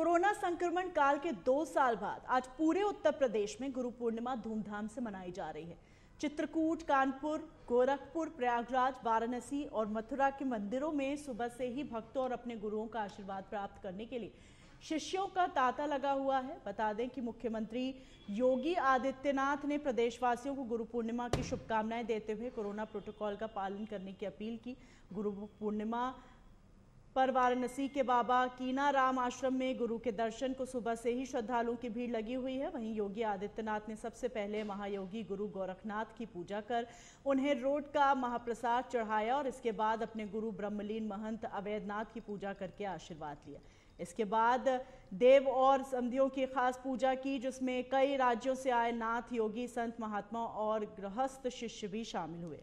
Corona संक्रमण काल के दो साल बाद आज पूरे उत्तर प्रदेश में गुरु पूर्णिमा धूमधाम से मनाई जा रही है। चित्रकूट, कानपुर, गोरखपुर, प्रयागराज, वाराणसी और मथुरा के मंदिरों में सुबह से ही भक्तों और अपने गुरुओं का आशीर्वाद प्राप्त करने के लिए शिष्यों का तांता लगा हुआ है। बता दें कि मुख्यमंत्री योगी आदित्यनाथ ने प्रदेशवासियों को गुरु पूर्णिमा की शुभकामनाएँ देते हुए कोरोना प्रोटोकॉल का पालन करने की अपील की। गुरु पूर्णिमा पर वाराणसी के बाबा कीना राम आश्रम में गुरु के दर्शन को सुबह से ही श्रद्धालुओं की भीड़ लगी हुई है। वहीं योगी आदित्यनाथ ने सबसे पहले महायोगी गुरु गोरखनाथ की पूजा कर उन्हें रोड का महाप्रसाद चढ़ाया और इसके बाद अपने गुरु ब्रह्मलीन महंत अवैधनाथ की पूजा करके आशीर्वाद लिया। इसके बाद देव और समधियों की खास पूजा की, जिसमें कई राज्यों से आए नाथ, योगी, संत, महात्मा और गृहस्थ शिष्य भी शामिल हुए।